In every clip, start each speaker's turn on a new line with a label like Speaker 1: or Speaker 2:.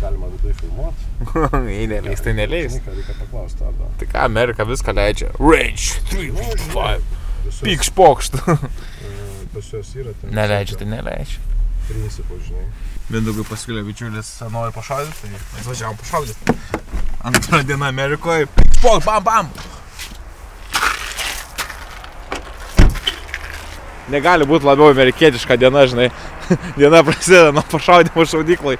Speaker 1: galima viduje filmuoti.
Speaker 2: Jei neleis, tai neleis.
Speaker 1: Žinai, ką reikia paklausti, ar da.
Speaker 2: Tai ką, Amerika viską leidžia. Rage, 3, 5.
Speaker 1: Pas
Speaker 2: Pyk
Speaker 1: juos-
Speaker 2: spokšt.
Speaker 1: e, Pas juos yra ten.
Speaker 2: Neleidžia, tai neleidžia.
Speaker 1: Principų, žinai.
Speaker 2: Mindaugai pasiūlė bičiulis, nori pašaudyti, tai atvažiavom pašaudyti. Antrą dieną Amerikoje, pok, bam, bam. Negali būti labiau amerikietiška diena, žinai. Diena prasideda nuo pašaudimo šaudyklai.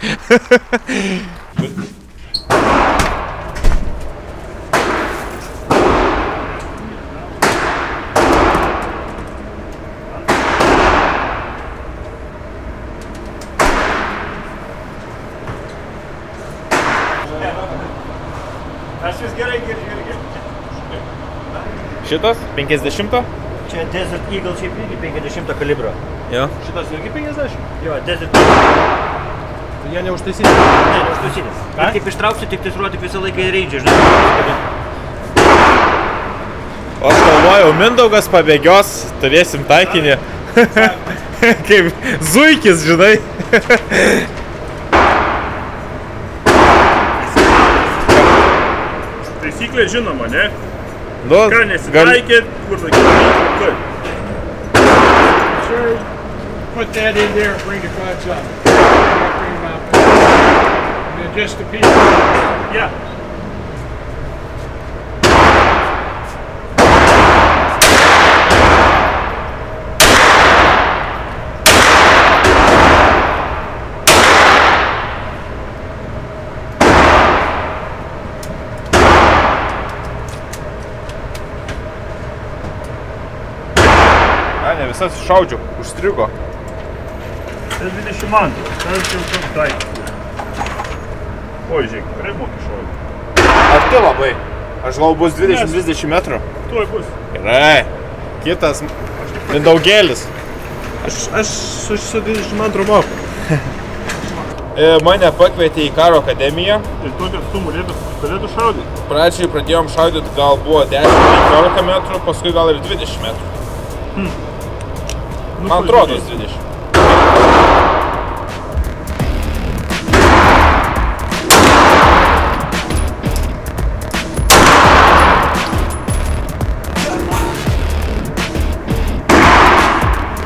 Speaker 3: Aš vis gerai girdžiu irgi.
Speaker 2: Šitas? 50?
Speaker 3: Čia Desert Eagle šiaip irgi 50 kalibro.
Speaker 2: Jo.
Speaker 3: Šitas irgi 50? Jo, Desert
Speaker 1: Jie neužtaisyti.
Speaker 3: Ne, neužtausinis. Ir kaip ištrauksiu, tik tai rodo, visą laiką į reidžią, žinai.
Speaker 2: O aš galvojau, Mindaugas pabėgios, turėsim taikinį. Kaip zuikis, žinai.
Speaker 4: Taisyklė žinoma, ne?
Speaker 2: Nu,
Speaker 4: Ką
Speaker 2: gal...
Speaker 4: nesitaikėt, kur laikyti, kaip.
Speaker 5: Sure, put that in there and bring the clutch up. Bring them out. And then just the piece.
Speaker 4: Yeah.
Speaker 2: Ne visas iššaudžiau, užstrigo.
Speaker 4: Tai 22. Tas jau toks daiktas. Oi, žiūrėk, tikrai moki šaudyti.
Speaker 2: Arti labai. Aš galvoju bus 20-30 metrų.
Speaker 4: Tuoj bus.
Speaker 2: Gerai. Kitas Mindaugėlis.
Speaker 1: Aš, aš su, su 22 moku.
Speaker 2: E, Mane pakvietė į karo akademiją.
Speaker 4: Tai tokio atstumų galėtų, galėtų šaudyti.
Speaker 2: Pradžiai pradėjom šaudyti gal buvo 10-15 metrų, paskui gal ir 20 metrų.
Speaker 4: Nu,
Speaker 2: Man atrodo 20.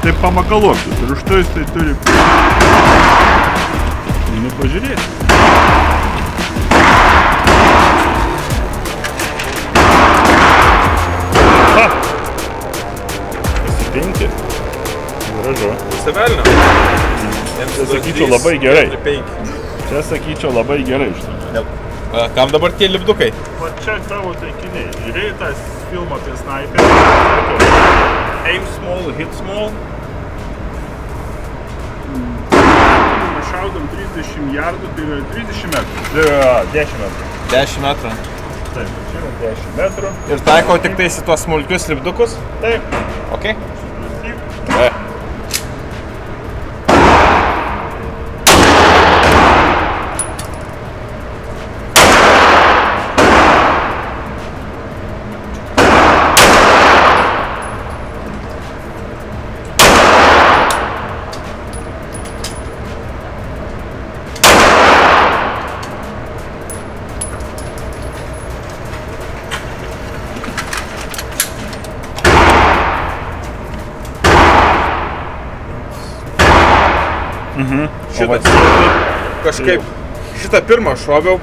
Speaker 4: Tai pamakaluokit ir už tai jis tai turi... Gražu.
Speaker 2: Sevelnio.
Speaker 4: Čia sakyčiau labai gerai. Čia sakyčiau labai gerai iš tikrųjų.
Speaker 2: Kam dabar tie lipdukai?
Speaker 4: Va čia tavo taikiniai. Žiūrėjai tą filmą apie sniperį? Aim small, hit small. Mes šaudom 30 jardų, tai yra 30 metrų. Ja, 10 metrų.
Speaker 2: 10 metrų.
Speaker 4: Taip, čia yra 10 metrų.
Speaker 2: Ir taikau tik tais į tuos smulkius lipdukus.
Speaker 4: Taip.
Speaker 2: Ok?
Speaker 4: Taip.
Speaker 2: Gerai. Šitą kažkaip šitą pirmą šoviau.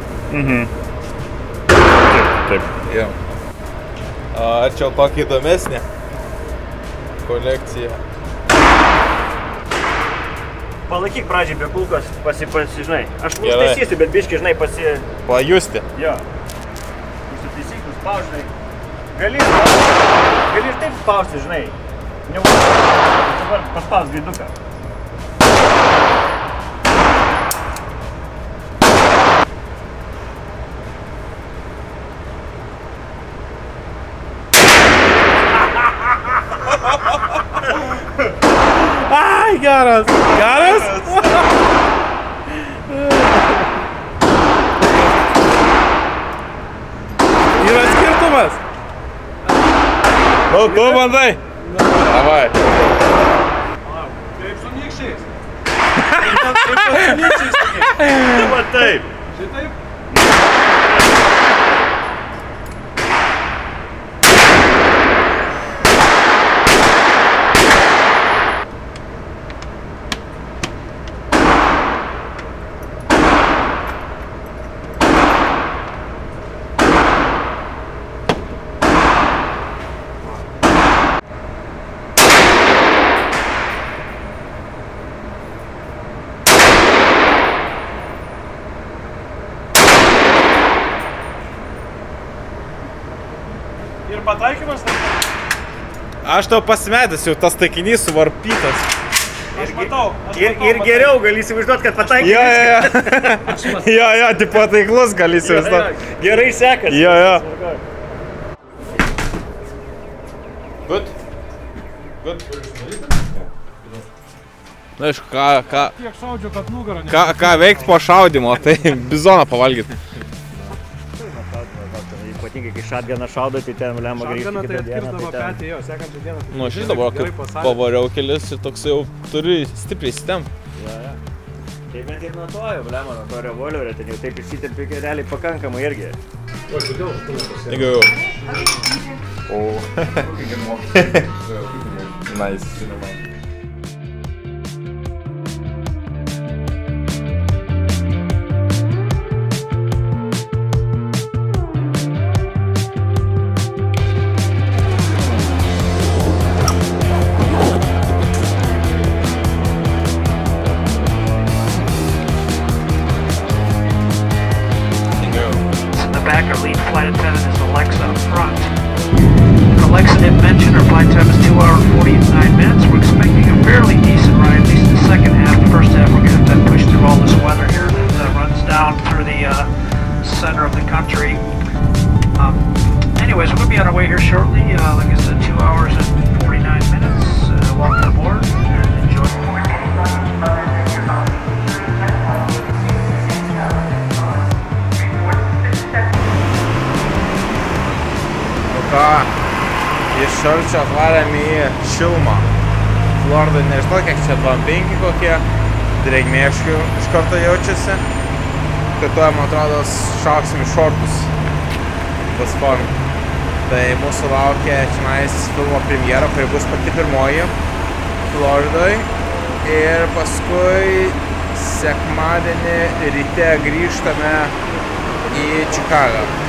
Speaker 4: Taip, taip.
Speaker 2: Jo. Ar čia tokia įdomesnė kolekcija?
Speaker 3: Palaikyk pradžiai be kulkos, pasi, pasi, žinai. Aš užtaisysiu, bet biški, žinai, pasi...
Speaker 2: Pajusti.
Speaker 3: Jo. Užsitaisyk, nuspaus, žinai. Gali, gali ir taip spausti, žinai. Neužtaisyk. Dabar paspaus gaiduką.
Speaker 2: Geras. Geras? Yra skirtumas. Nu, tu bandai. Davai.
Speaker 5: Kaip su nykščiais.
Speaker 3: Va taip.
Speaker 5: Tai taip?
Speaker 3: Ir pataikymas.
Speaker 2: Aš tau pasimetęs, jau tas taikinys suvarpytas.
Speaker 3: Aš matau. Aš
Speaker 4: Ir,
Speaker 3: matau,
Speaker 4: ir
Speaker 3: matai.
Speaker 4: geriau gali įsivaizduoti, kad pataikė.
Speaker 2: Jo, jo, jo. jo, jo, tipo taiklus gali įsivaizduoti.
Speaker 4: Gerai sekasi.
Speaker 2: Jo, jo. Good. Good. Na, aišku, ką, ką,
Speaker 5: Tiek šaudžiu, kad nugarą
Speaker 2: ką, ką veikti po šaudimo, tai bizoną pavalgyti.
Speaker 4: Ypatingai, kai šatganą šaudo, tai ten lemą grįžti.
Speaker 1: Šatganą tai atkirdavo
Speaker 4: ten-
Speaker 1: petį, jo, sekančią dieną.
Speaker 2: Nu, aš iš dabar,
Speaker 1: Gerai
Speaker 2: kai
Speaker 1: pasakė.
Speaker 2: pavariau kelis ir toks jau turi stipriai sistem.
Speaker 4: Jo, jo. Tai bent ir nuo to jau, lemą, nuo to revolverio, ten jau taip įsitempė, kad realiai pakankamai irgi.
Speaker 2: Jeigu jau. O. nice. Šalčio atvarėm į šilumą. Florida nežinau, kiek čia 25 kokie, drėgmė iš karto jaučiasi. Tai tuo, man atrodo, šauksim į šortus. Pas form. Tai mūsų laukia čionais filmo premjera, kuri bus pati pirmoji Floridoj. Ir paskui sekmadienį ryte grįžtame į Čikagą.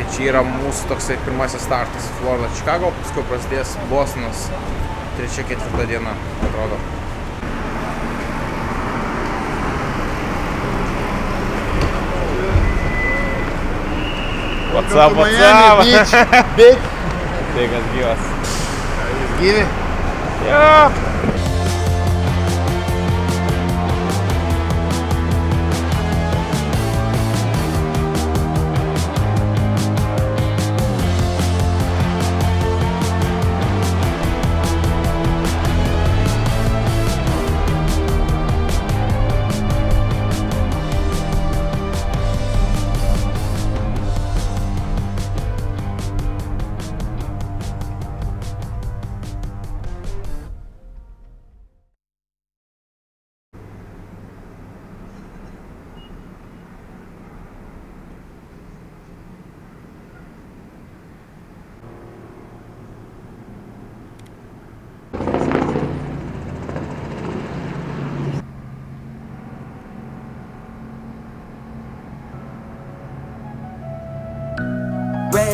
Speaker 2: Tai čia yra mūsų toksai pirmasis startas. Florida, Chicago, paskui prasidės Bostonas. Trečia, ketvirta diena, atrodo. What's up, what's up?
Speaker 6: Bitch.
Speaker 2: Sveikas gyvas.
Speaker 6: Gyvi.
Speaker 2: Jo.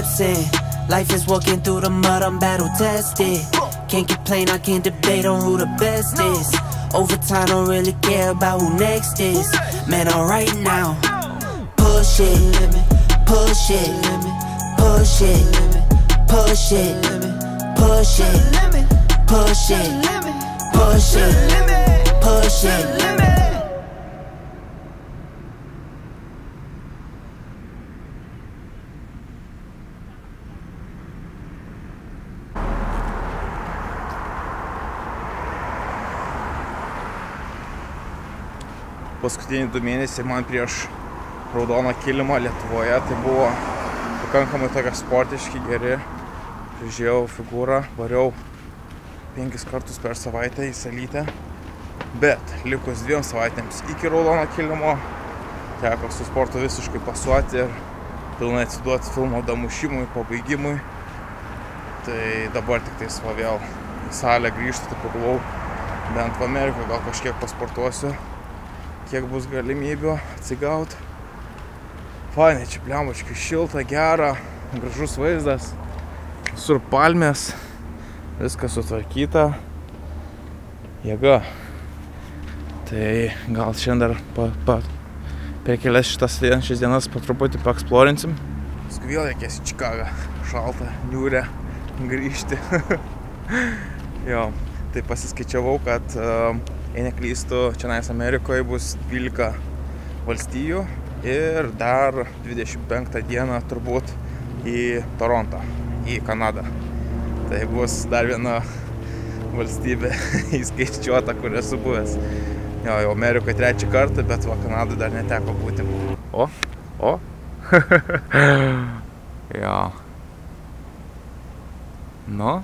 Speaker 7: Reps in. Life is walking through the mud, I'm battle tested. Can't complain, I can't debate on who the best is. Overtime, don't really care about who next is. Man, I'm right now. Push it, push it, push it, push it, push it, push it, push it, push it.
Speaker 2: Paskutiniai du mėnesiai man prieš raudoną kilimą Lietuvoje tai buvo pakankamai tokie sportiški, geri. Žiūrėjau figūrą, variau penkis kartus per savaitę į salytę. Bet likus dviem savaitėms iki raudono kilimo teko su sportu visiškai pasuoti ir pilnai atsiduoti filmo damušimui, pabaigimui. Tai dabar tik tais va vėl į salę grįžti, tai pagalvojau, bent v Amerikoje gal kažkiek pasportuosiu, kiek bus galimybių atsigauti. Fainai, čia pliamuškai šilta, gera, gražus vaizdas, visur palmės, viskas sutvarkyta, jėga. Tai gal šiandien dar pa, pa, per kelias šitas ateinančias dienas po truputį paeksplorinsim. Paskui vėl reikės į Čikagą, šaltą, niūrę, grįžti. jo, tai pasiskaičiavau, kad, e, jei neklystu, čia nais Amerikoje bus 12 valstijų ir dar 25 dieną turbūt į Torontą, į Kanadą. Tai bus dar viena valstybė įskaičiuota, kur esu buvęs. Jo, jau Amerikoje trečią kartą, bet va Kanadai dar neteko būti. O, o. jo. Nu.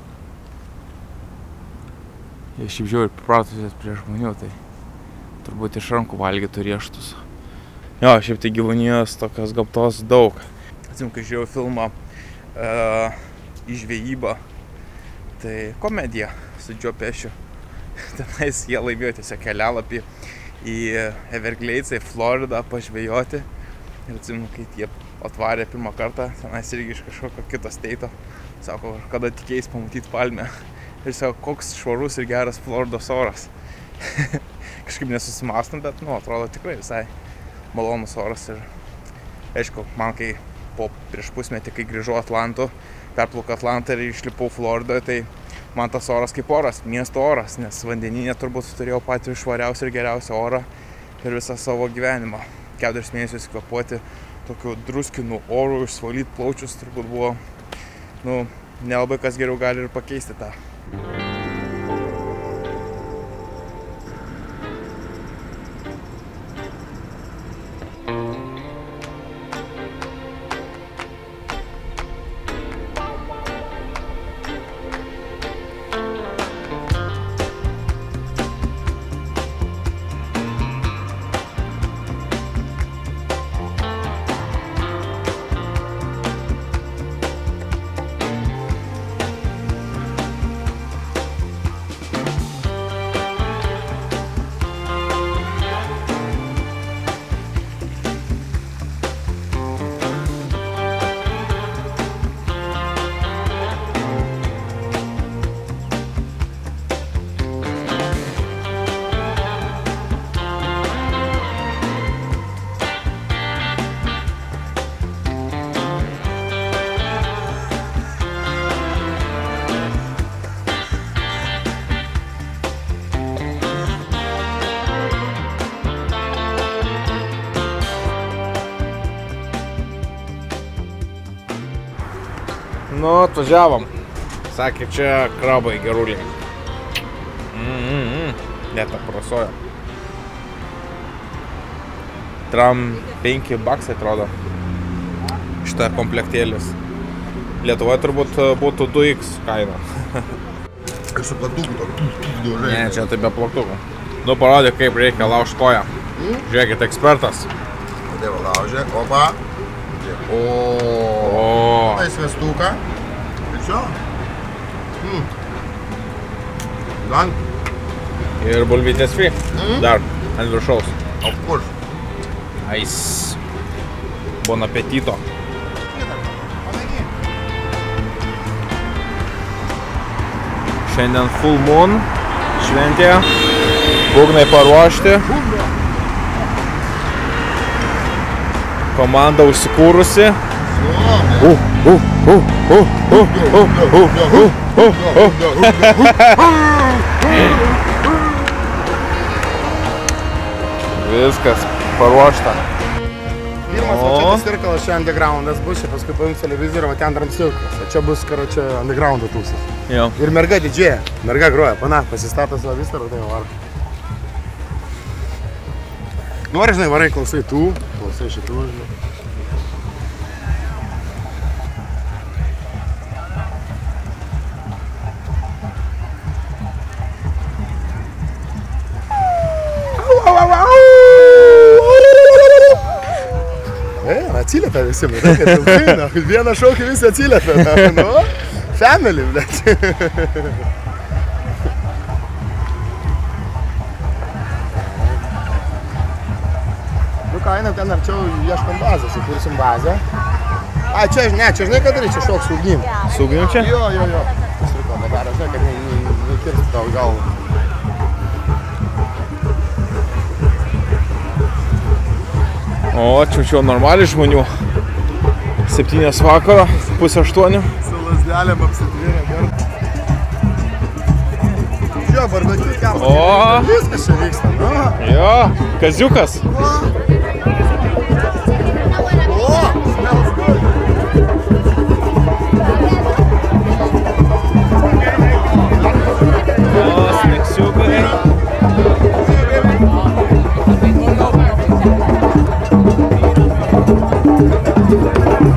Speaker 2: Šiaip žiūri pratusias prie žmonių, tai turbūt iš rankų valgytų rieštus. Jo, šiaip tai gyvūnijos tokios gamtos daug. Atsim, kai žiūrėjau filmą uh, į žvejybą, tai komedija su Džio Pešiu. Tenais jie laimėjo tiesiog kelialapį į Evergleidsą, į Floridą pažvejoti. Ir atsimenu, kai jie atvarė pirmą kartą, tenais irgi iš kažkokio kito steito. Sako, kada tikėjais pamatyti palmę. Ir sako, koks švarus ir geras Floridos oras. Kažkaip nesusimastam, bet, nu, atrodo tikrai visai malonus oras. Ir, aišku, man kai po prieš pusmetį, kai grįžau Atlantu, perplaukau Atlantą ir išlipau Floridoje, tai man tas oras kaip oras, miesto oras, nes vandeninė turbūt turėjau patį švariausią ir geriausią orą per visą savo gyvenimą. Keturis mėnesius kvepuoti tokiu druskinu oru, išvalyti plaučius turbūt buvo, nu, nelabai kas geriau gali ir pakeisti tą. Thank you. Nu, atvažiavom. Sakė, čia krabai geruliai. Mm, mm, mm. Net aprasojo. Tram 5 baksai atrodo. Šitą komplektėlis. Lietuvoje turbūt būtų 2x kaina.
Speaker 6: Ir su plaktuku tokiu.
Speaker 2: Ne, čia tai be plaktukų. Nu, parodė, kaip reikia laužti koją. Žiūrėkit, ekspertas.
Speaker 6: Dievo laužė. Opa. O.
Speaker 2: O,
Speaker 6: Tai svestuką. Čia. Mm. Gan.
Speaker 2: ir bulvytės free. Dar ant viršaus.
Speaker 6: Of course.
Speaker 2: Ais. Bon apetito. Šiandien full moon šventė. Būgnai paruošti. Komanda užsikūrusi. Uh, Viskas paruošta.
Speaker 6: Pirmas
Speaker 2: o.
Speaker 6: va čia tas tirkalas, čia undergroundas bus, čia paskui paims televizorių, va ten ramsiukas, o čia bus, karo, čia undergroundo tūsas.
Speaker 2: Jo.
Speaker 6: Ir merga didžėja, merga groja, pana, pasistato savo visą, ar tai var. Nori, žinai, varai, klausai tų, klausai šitų, žinai. Matai, kad ilgai, na, vieną šaukį visi atsiliepia, na, nu, family, blėt. Nu ką, einam ten arčiau, ieškom bazės, įkursim bazę. Ai, čia, ne, čia žinai, ką daryti, čia šoks su ugnim.
Speaker 2: Su ugnim čia?
Speaker 6: Jo, jo, jo. Pasiriko, dabar, žinai, kad ne- ne- nekirsti tau galvą.
Speaker 2: O, čia čia normaliai žmonių. Septynės vakaro, pusė aštuonių.
Speaker 6: Su lasdelėm apsitvėrė kartą. Jo, barbekiu kepam.
Speaker 2: O.
Speaker 6: Viskas čia vyksta. Nu.
Speaker 2: Jo, kaziukas.
Speaker 6: O, smells good.
Speaker 2: O, sneksiukai.
Speaker 6: Right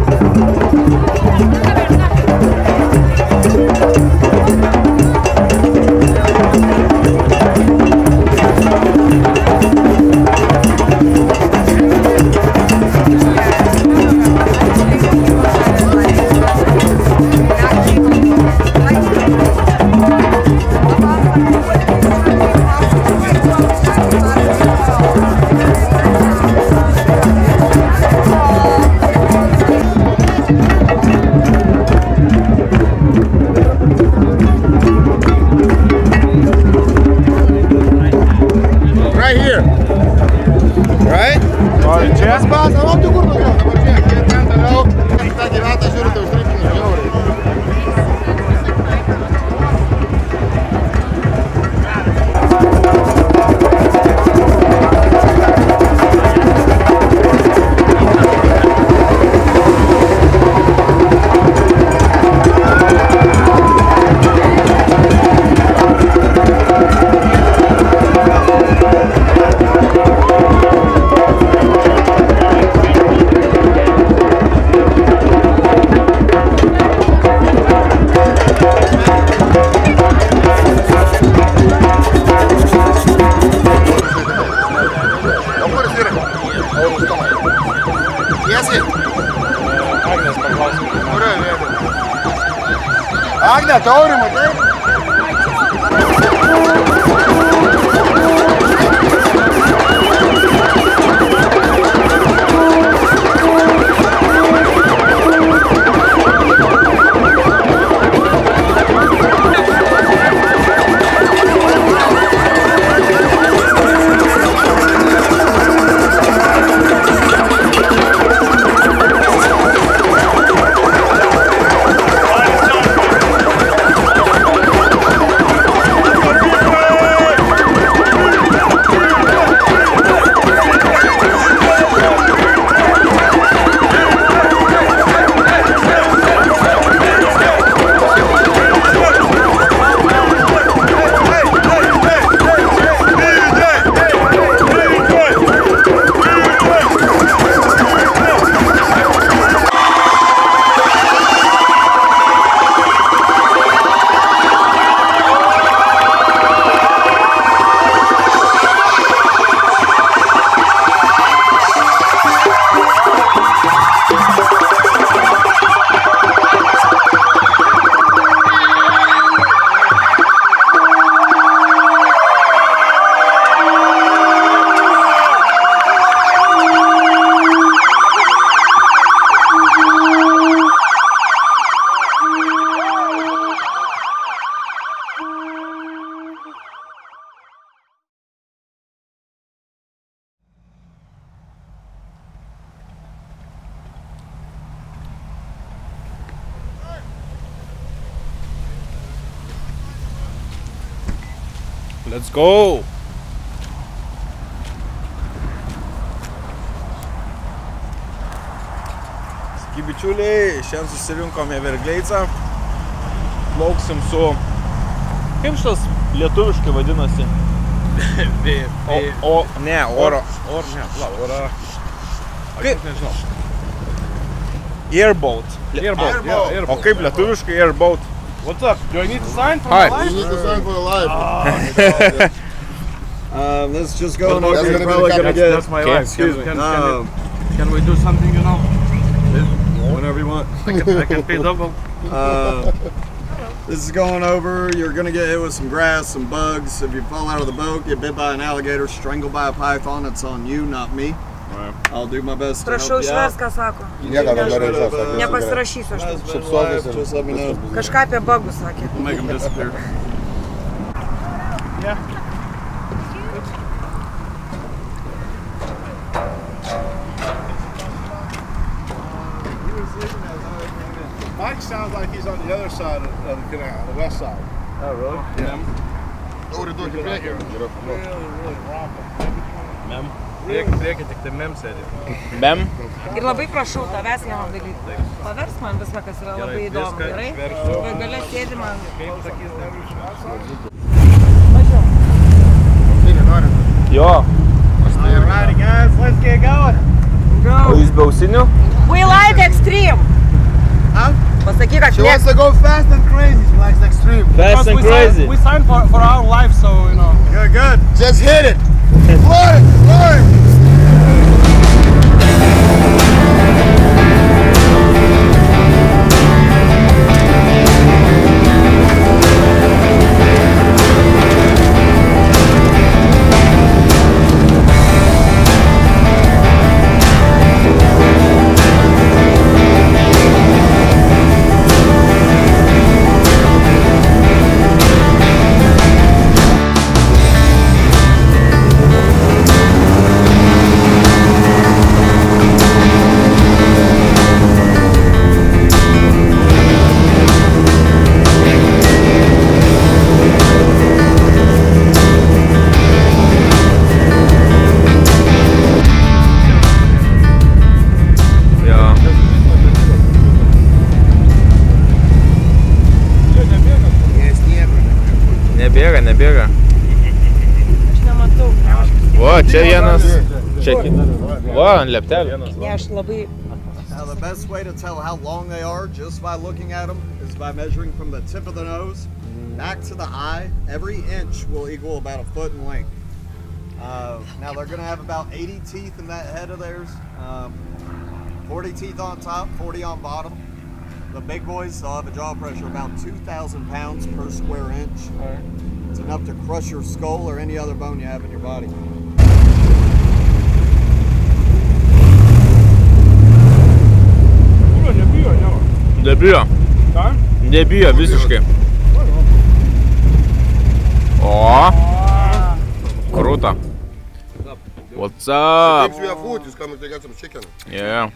Speaker 2: go. Sveiki bičiuliai, šiandien susirinkom į Evergleitsą. Plauksim su... Kaip šitas lietuviškai vadinasi? O, o, ne, oro.
Speaker 1: Or, ne, pala, ora.
Speaker 2: Kaip?
Speaker 1: Nežinau.
Speaker 2: Airboat.
Speaker 1: Airboat,
Speaker 2: O
Speaker 1: airboat.
Speaker 2: kaip lietuviškai airboat?
Speaker 1: What's up? Do I need to sign for
Speaker 2: Hi.
Speaker 1: my
Speaker 6: You
Speaker 1: life?
Speaker 6: need to sign for your life.
Speaker 8: Um, this is just going
Speaker 1: That's
Speaker 8: okay.
Speaker 6: gonna
Speaker 8: Probably
Speaker 6: the
Speaker 8: gonna get.
Speaker 1: that's my
Speaker 2: Okay,
Speaker 1: life.
Speaker 2: excuse
Speaker 1: Can,
Speaker 2: me.
Speaker 1: can,
Speaker 8: Um,
Speaker 1: can, can we do something, you know?
Speaker 8: Whenever you want.
Speaker 1: I can, I can pay double.
Speaker 8: Uh, this is going over. You're gonna get hit with some grass, some bugs. If you fall out of the boat, get bit by an alligator, strangled by a python, it's on you, not me. I'll do my best to
Speaker 9: Prašau, išvers, ką sako.
Speaker 6: Nieko nenorėčiau.
Speaker 9: Nepasirašysiu aš.
Speaker 8: Know.
Speaker 9: Kažką apie bagus sakė.
Speaker 8: We'll make them disappear.
Speaker 10: Mike sounds like he's on the other side of, of the canal, the west side.
Speaker 8: Oh, really?
Speaker 6: Noriu duoti priekį. Yra
Speaker 10: Really, really romping.
Speaker 1: Mem. Priekį, priekį, tik tai mem sėdi.
Speaker 2: Mem.
Speaker 9: Ir labai prašau tavęs vieną dalyką. Pavers man viską, kas yra labai įdomu,
Speaker 1: viską
Speaker 9: gerai? Vai galia sėdi man.
Speaker 1: Kaip sakys,
Speaker 2: Jo.
Speaker 3: Alrighty, guys, let's get going.
Speaker 2: O jūs be ausinių?
Speaker 9: We like extreme. Pasakyk, kad
Speaker 10: She wants to go fast and crazy. She likes extreme.
Speaker 2: Fast and crazy.
Speaker 5: We signed for, for our life, so you know.
Speaker 10: Good, good. Just hit it. Floor it,
Speaker 2: ant leptelio.
Speaker 9: Ne, aš labai.
Speaker 8: Now, the best way to tell how long they are just by looking at them is by measuring from the tip of the nose back to the eye. Every inch will equal about a foot in length. Uh, now, they're going to have about 80 teeth in that head of theirs. Um, 40 teeth on top, 40 on bottom. The big boys, they'll have a jaw pressure about 2,000 pounds per square inch. It's enough to crush your skull or any other bone you have in your body.
Speaker 2: Nebijo. Nebijo visiškai. O. Krūta. What's up?
Speaker 6: Gives you a food, he's coming to get some chicken.
Speaker 2: Yeah.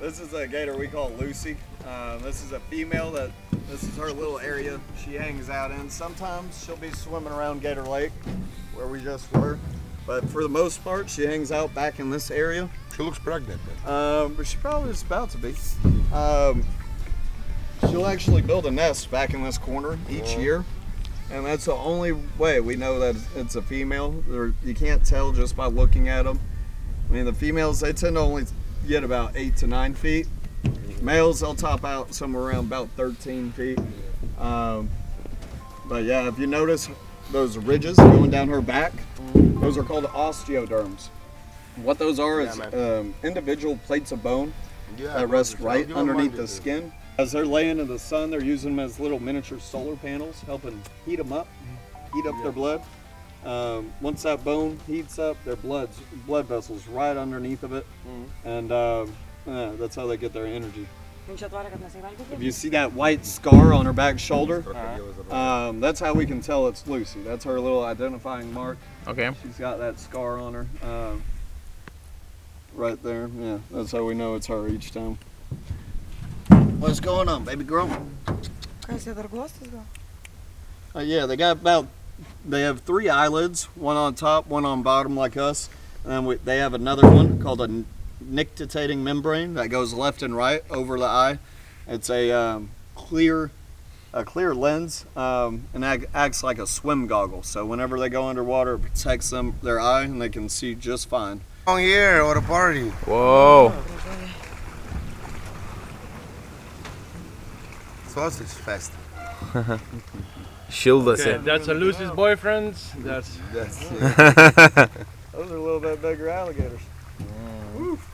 Speaker 8: This is a gator we call Lucy. Um, this is a female that this is her little area she hangs out in. Sometimes she'll be swimming around Gator Lake where we just were. But for the most part, she hangs out back in this area.
Speaker 6: She looks pregnant.
Speaker 8: Um, but she probably is about to be. Um, she'll actually build a nest back in this corner each year. And that's the only way we know that it's a female. There, you can't tell just by looking at them. I mean, the females, they tend to only get about eight to nine feet. Males, they'll top out somewhere around about 13 feet. Um, but yeah, if you notice those ridges going down her back, those are called osteoderms. What those are is um, individual plates of bone that rest right underneath the skin. As they're laying in the sun, they're using them as little miniature solar panels, helping heat them up, heat up their blood. Um, once that bone heats up, their blood blood vessels right underneath of it, and um, yeah, that's how they get their energy. If you see that white scar on her back shoulder, um, that's how we can tell it's Lucy. That's her little identifying mark.
Speaker 2: Okay.
Speaker 8: She's got that scar on her. Um, right there. Yeah, that's how we know it's her each time. What's going on, baby girl?
Speaker 9: Kas jie dar glostis gal?
Speaker 8: Uh, yeah, they got about. They have three eyelids, one on top, one on bottom, like us, and then we, they have another one called a nictitating membrane that goes left and right over the eye. It's a um, clear, a clear lens, um, and act, acts like a swim goggle. So whenever they go underwater, it protects them their eye, and they can see just fine.
Speaker 10: On here or a party.
Speaker 2: Whoa.
Speaker 10: Sausage fest.
Speaker 2: Šildosi.
Speaker 1: Okay, that's a Lucy's boyfriend. That's
Speaker 10: That's
Speaker 8: Those are a little bit bigger alligators.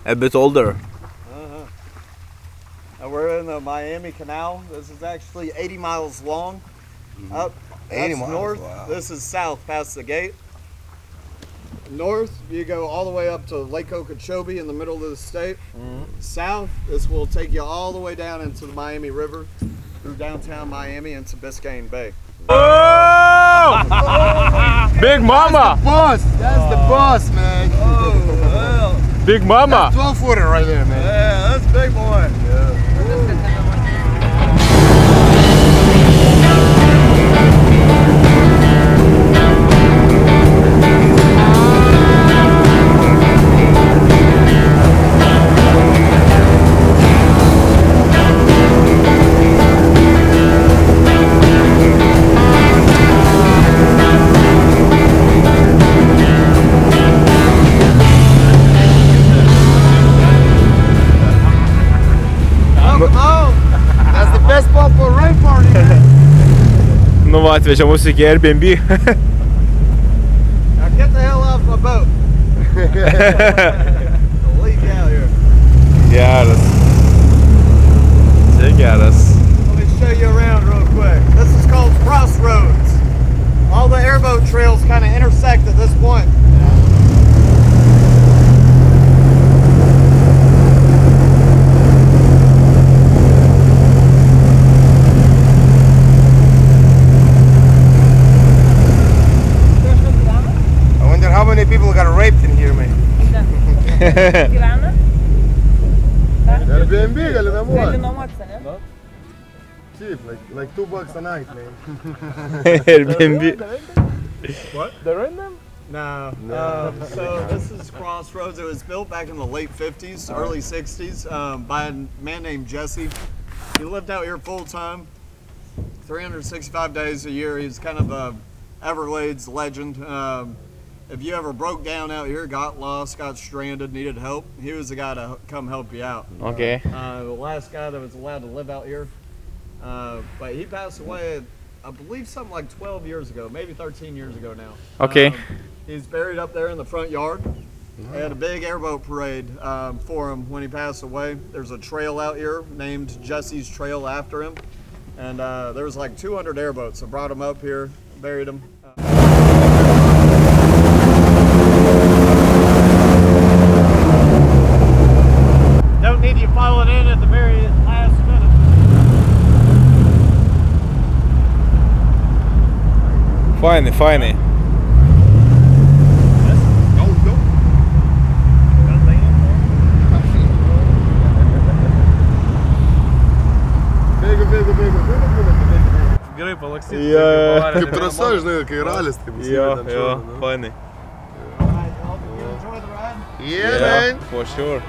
Speaker 2: A bit older.
Speaker 8: Uh-huh. And we're in the Miami Canal. This is actually 80 miles long. Up,
Speaker 6: 80 miles,
Speaker 8: north.
Speaker 6: wow.
Speaker 8: This is south, past the gate. North, you go all the way up to Lake Okeechobee in the middle of the state. South, this will take you all the way down into the Miami River, through downtown Miami into Biscayne Bay. Oh!
Speaker 2: Big Mama!
Speaker 6: Boss, that's the boss, oh. man.
Speaker 8: Oh,
Speaker 2: Big Mama!
Speaker 6: 12 footer right there, man.
Speaker 8: yeah, that's big boy.
Speaker 2: Atvežė mus iki Airbnb.
Speaker 8: Now get the hell off my boat. You out here.
Speaker 2: Geras. Čia geras.
Speaker 8: Let me show you around real quick. This is called Crossroads. All the airboat trails kind of intersect at this point.
Speaker 6: I wonder how many people got raped in here, man.
Speaker 9: Gyvena?
Speaker 6: Airbnb gali
Speaker 9: Gali
Speaker 6: namuoti.
Speaker 9: nuomotis, ne?
Speaker 6: Cheap, like, like two bucks a night, man.
Speaker 2: Airbnb.
Speaker 8: What? They're in them? No. Um, so this is Crossroads. It was built back in the late 50s, early 60s um, by a man named Jesse. He lived out here full time, 365 days a year. He's kind of a Everglades legend. Um, if you ever broke down out here, got lost, got stranded, needed help, he was the guy to come help you out.
Speaker 2: Okay.
Speaker 8: Uh, the last guy that was allowed to live out here. Uh, but he passed away, I believe, something like 12 years ago, maybe 13 years ago now.
Speaker 2: Okay.
Speaker 8: Um, he's buried up there in the front yard. They had a big airboat parade um, for him when he passed away. There's a trail out here named Jesse's Trail after him. And uh, there was like 200 airboats that brought him up here, buried him.
Speaker 6: Fainai, fainai.
Speaker 1: Gerai palakstyti.
Speaker 2: Ja, ja.
Speaker 6: Kaip trasa, žinai, kai ralis, kaip visi.
Speaker 2: Jo,
Speaker 6: jo,
Speaker 2: fainai.
Speaker 8: Yeah,
Speaker 6: yeah, man.
Speaker 2: For sure.